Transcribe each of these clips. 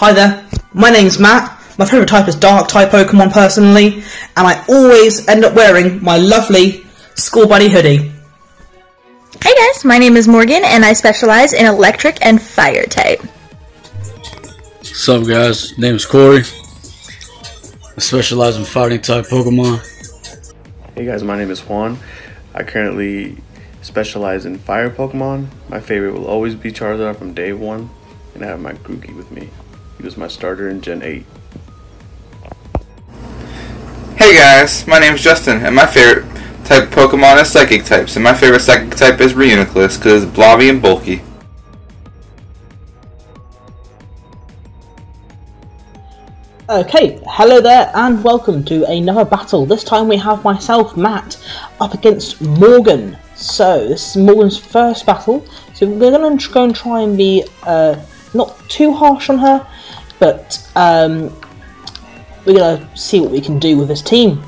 Hi there, my name's Matt. My favourite type is Dark type Pokemon personally, and I always end up wearing my lovely School Bunny hoodie. Hey guys, my name is Morgan and I specialize in electric and fire type. What's up guys, name is Corey. I specialize in fighting type Pokemon. Hey guys, my name is Juan. I currently specialize in fire Pokemon. My favorite will always be Charizard from day one, and I have my Grookey with me. He was my starter in Gen 8. Hey guys, my name is Justin, and my favorite type of Pokemon is Psychic types, and my favorite Psychic type is Reuniclus because it's blobby and bulky. Okay, hello there and welcome to another battle. This time we have myself, Matt, up against Morgan. So, this is Morgan's first battle, so we're going to go and try and be uh, not too harsh on her, but um, we're going to see what we can do with this team.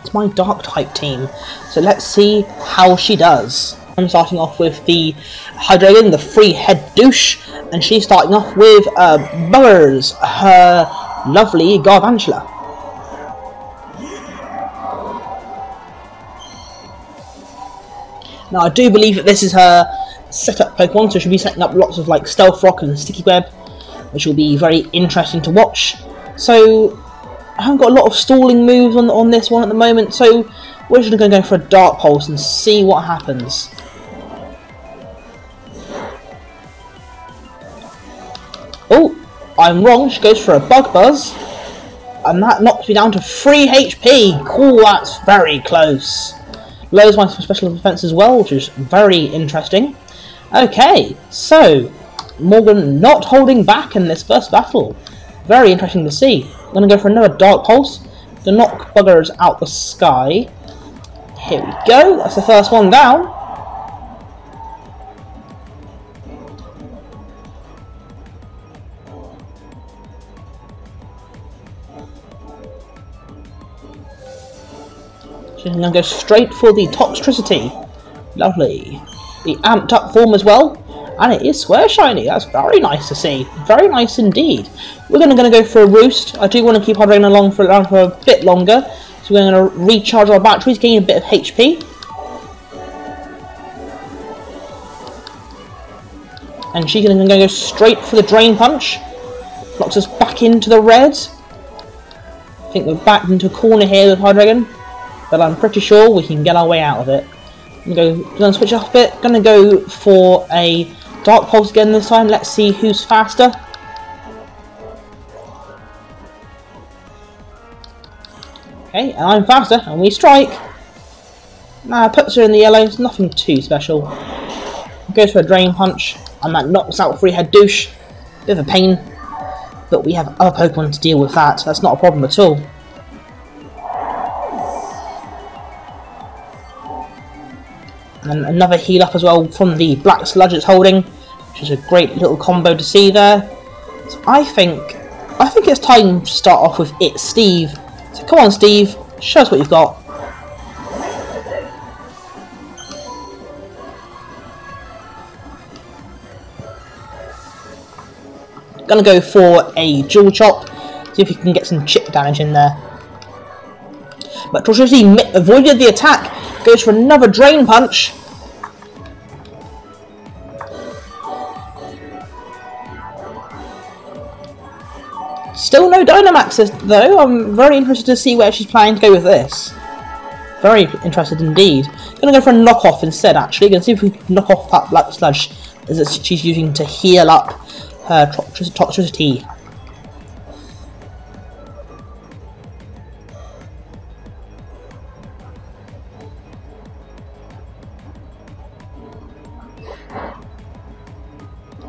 It's my dark type team, so let's see how she does. I'm starting off with the Hydreigon, the free head douche, and she's starting off with uh, Buggers, her lovely Galvantula. Now I do believe that this is her setup Pokemon, so she'll be setting up lots of like Stealth Rock and Sticky Web, which will be very interesting to watch. So I haven't got a lot of stalling moves on on this one at the moment, so we're just going to go for a Dark Pulse and see what happens. Oh, I'm wrong. She goes for a Bug Buzz. And that knocks me down to 3 HP. Cool, that's very close. Lowers my special defense as well, which is very interesting. Okay, so Morgan not holding back in this first battle. Very interesting to see. I'm going to go for another Dark Pulse to knock buggers out the sky. Here we go. That's the first one down. Going to go straight for the Toxtricity. Lovely. The amped up form as well. And it is square shiny. That's very nice to see. Very nice indeed. We're going to, go for a roost. I do want to keep hovering along for, around for a bit longer. So we're going to recharge our batteries, gain a bit of HP. And she's going to go straight for the Drain Punch. Locks us back into the red. I think we're back into a corner here with Hydreigon. But I'm pretty sure we can get our way out of it. I'm going to switch up a bit. To go for a Dark Pulse again this time. Let's see who's faster. Okay, and I'm faster, and we strike. Nah, puts her in the yellow. It's nothing too special. Goes for a Drain Punch, and that knocks out Free Head Douche. Bit of a pain, but we have other Pokemon to deal with that. That's not a problem at all. And another heal up as well from the black sludge it's holding, which is a great little combo to see there. So I think, I think it's time to start off with it, Steve. So come on, Steve, show us what you've got. Gonna go for a dual chop, see if we can get some chip damage in there. But Toshioshi avoided the attack, goes for another Drain Punch. Still no Dynamax though, I'm very interested to see where she's planning to go with this. Very interested indeed. Gonna go for a knockoff instead actually, gonna see if we can knock off that Black Sludge as she's using to heal up her Toxtricity.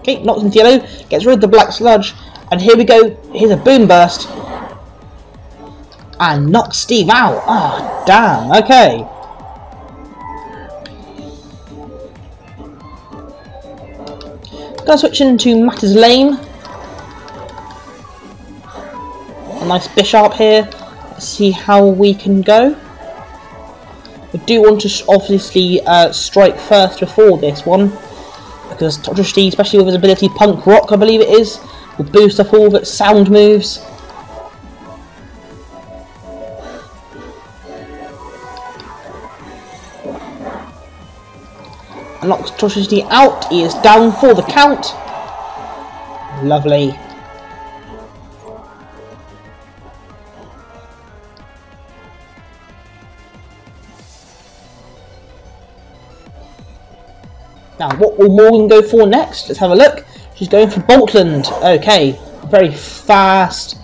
Okay, knocks into yellow, gets rid of the black sludge, and here we go, here's a Boomburst. And knocks Steve out. Ah, oh, damn, okay. Gonna switch into Matters Lane. A nice Bisharp here. Let's see how we can go. We do want to obviously uh, strike first before this one because Toxtricity, especially with his ability Punk Rock, I believe it is, will boost up all of its sound moves. And knocks Toxtricity out. He is down for the count. Lovely. Now, what will Morgan go for next? Let's have a look. She's going for Boltund. Okay, very fast,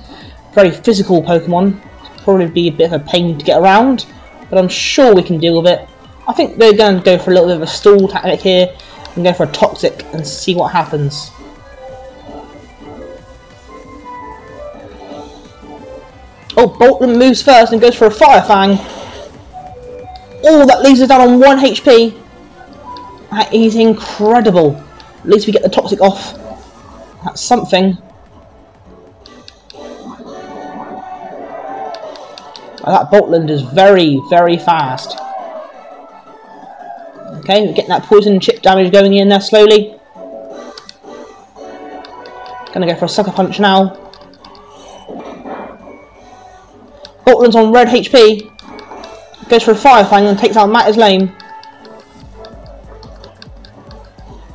very physical Pokemon. Probably be a bit of a pain to get around, but I'm sure we can deal with it. I think they're going to go for a little bit of a stall tactic here and go for a Toxic and see what happens. Oh, Boltund moves first and goes for a Fire Fang. Oh, that leaves us down on 1 HP. That is incredible. At least we get the toxic off. That's something. That Boltund is very, very fast. Okay, we're getting that poison chip damage going in there slowly. Gonna go for a sucker punch now. Boltund's on red HP. Goes for a fire fang and takes out Matter's Lane.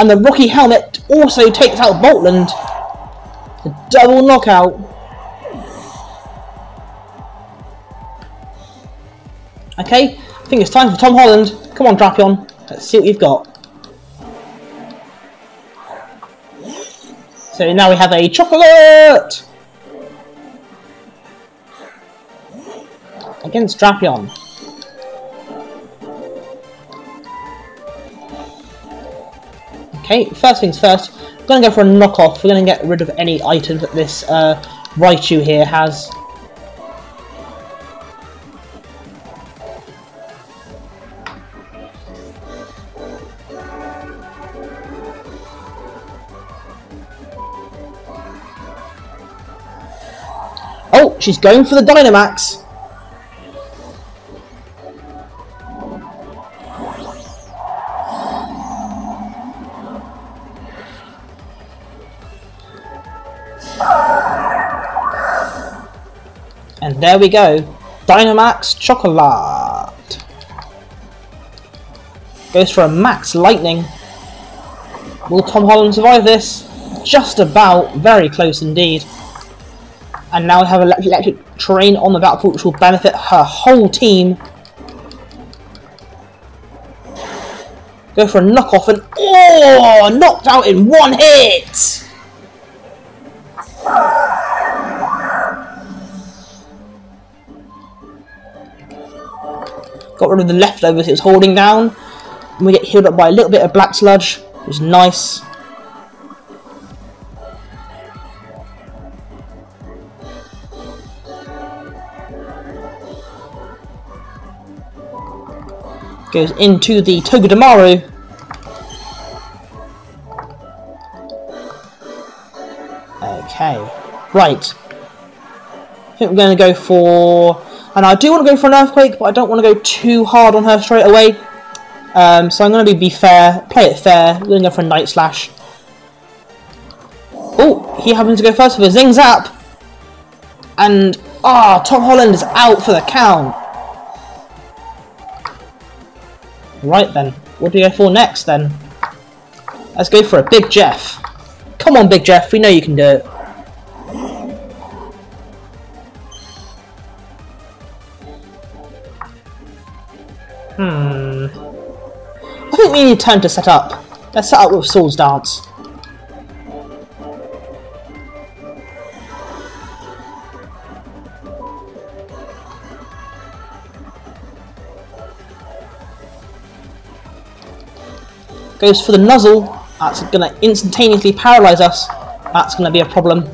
And the Rocky Helmet also takes out Boltund. A double knockout. Okay, I think it's time for Tom Holland. Come on, Drapion. Let's see what you've got. So now we have a chocolate! Against Drapion. Okay, first things first, we're going to go for a knockoff. We're going to get rid of any items that this uh, Raichu here has. Oh, she's going for the Dynamax. There we go. Dynamax Chocolate. Goes for a max lightning. Will Tom Holland survive this? Just about. Very close indeed. And now we have Electric Terrain on the battlefield which will benefit her whole team. Go for a knockoff and oh, knocked out in one hit. Got rid of the leftovers it was holding down. And we get healed up by a little bit of black sludge, which is nice. Goes into the Togedemaru. Okay, right. I think we're going to go for and I do want to go for an Earthquake, but I don't want to go too hard on her straight away. Um, so I'm going to be, fair, play it fair. We're going to go for a Night Slash. Oh, he happens to go first with a Zing Zap. And, ah, oh, Tom Holland is out for the count. Right then, what do we go for next then? Let's go for a Big Jeff. Come on, Big Jeff, we know you can do it. We need time to set up. Let's set up with Swords Dance. Goes for the Nuzzle. That's going to instantaneously paralyze us. That's going to be a problem.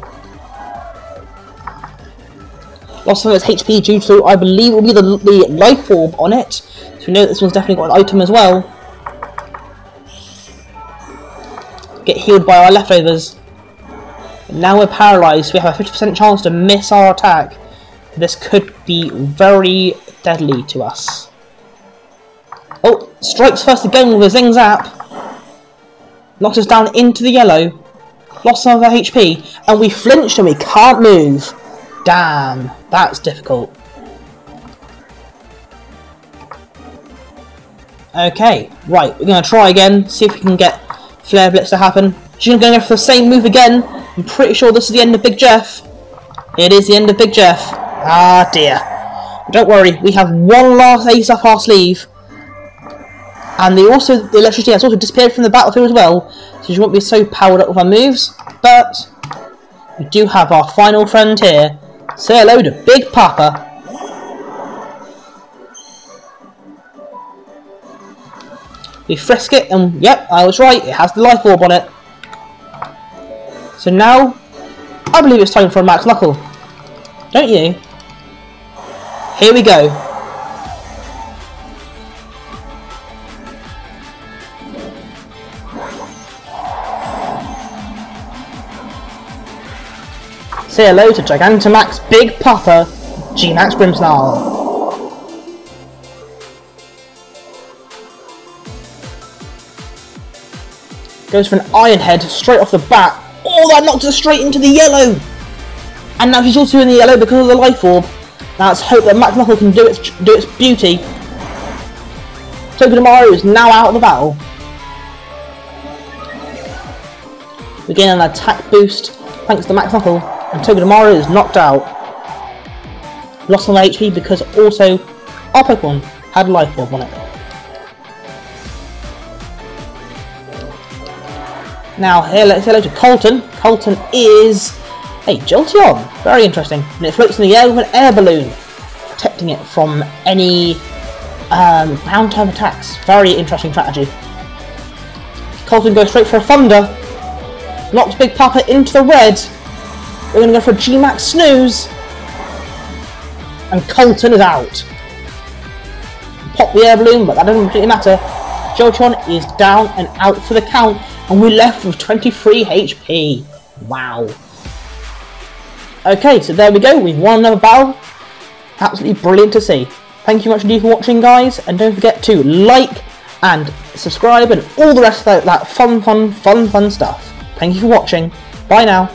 Lost of its HP due to, I believe, will be the, the Life Orb on it. So we know this one's definitely got an item as well. Get healed by our leftovers. now we're paralysed, we have a 50% chance to miss our attack. This could be very deadly to us. Oh, strikes first again with a Zing Zap. Knocked us down into the yellow. Lost some of our HP. And we flinched and we can't move. Damn. That's difficult. Okay, right, we're going to try again, see if we can get Flare Blitz to happen. She's going to go for the same move again. I'm pretty sure this is the end of Big Jeff. It is the end of Big Jeff. Ah dear. Don't worry, we have one last ace up our sleeve. And the also the electricity has also disappeared from the battlefield as well, so she won't be so powered up with her moves. But we do have our final friend here. Say hello to Big Papa. We frisk it, and yep, I was right, it has the life orb on it. So now, I believe it's time for a Max Knuckle. Don't you? Here we go. Say hello to Gigantamax Big Papa, G-Max Grimmsnarl. Goes for an Iron Head straight off the bat. Oh, that knocked her straight into the yellow! And now she's also in the yellow because of the Life Orb. Now let's hope that Max Knuckle can do its, do its beauty. Togedemaru is now out of the battle. We gain an attack boost thanks to Max Knuckle, and Togedemaru is knocked out. Lost some HP because also our Pokemon had Life Orb on it. Now let's hello to Colton. Colton is a Jolteon. Very interesting. And it floats in the air with an air balloon, protecting it from any um, ground type attacks. Very interesting strategy. Colton goes straight for a Thunder. Knocks Big Papa into the red. We're going to go for a G-Max Snooze. And Colton is out. Pop the air balloon, but that doesn't really matter. Jolteon is down and out for the count. And we're left with 23 HP. Wow. Okay, so there we go. We've won another battle. Absolutely brilliant to see. Thank you much indeed for watching, guys. And don't forget to like and subscribe and all the rest of that, that fun, fun, fun, fun stuff. Thank you for watching. Bye now.